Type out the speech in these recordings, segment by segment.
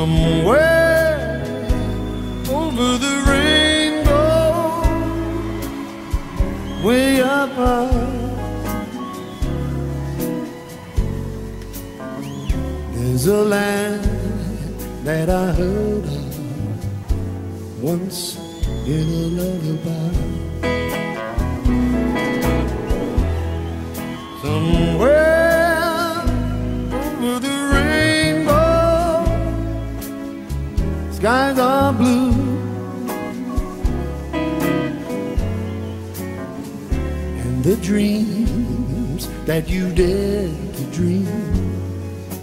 somewhere over the rainbow, way up high. There's a land that I heard of once in a lullaby. Skies are blue. And the dreams that you dare to dream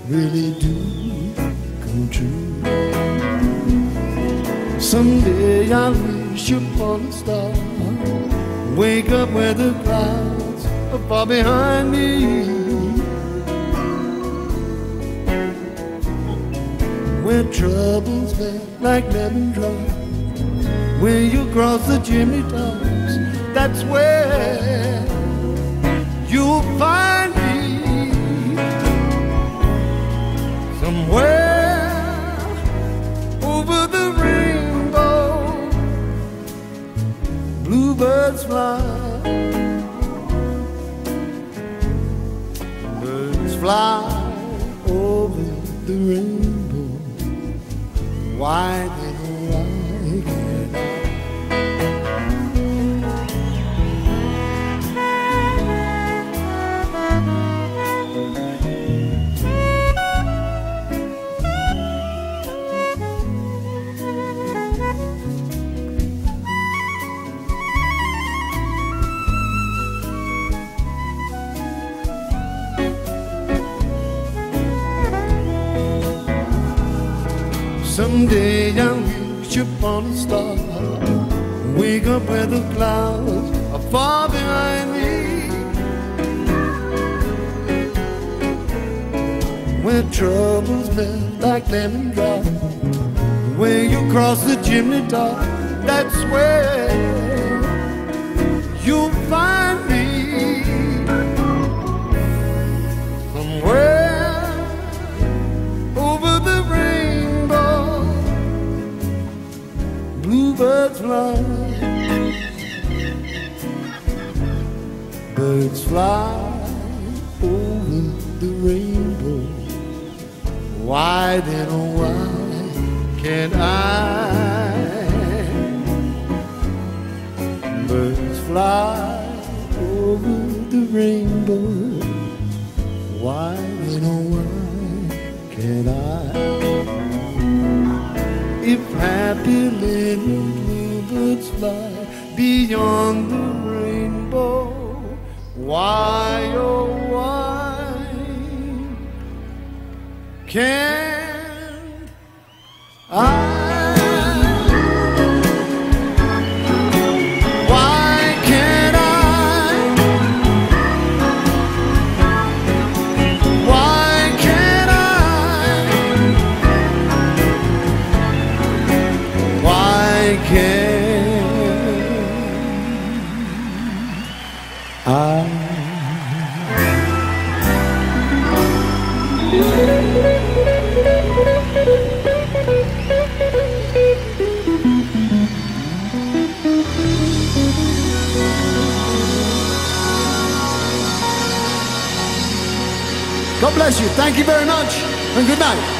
really do come true. Someday I'll wish upon a star, wake up where the clouds are far behind me. Where troubles melt like lemon drops, when you cross the chimney tops, that's where you'll find me somewhere over the rainbow. Bluebirds fly, birds fly over the rainbow. Why then Someday I'll reach upon a star, wake up where the clouds are far behind me. Where troubles melt like lemon drops, where you cross the chimney top, that's where you'll find me. Birds fly over the rainbow. Why then, oh why can't I? Birds fly over the rainbow. Why then, oh why can't I? If happy little bluebirds fly beyond the rainbow, why, oh why can't God bless you. Thank you very much, and good night.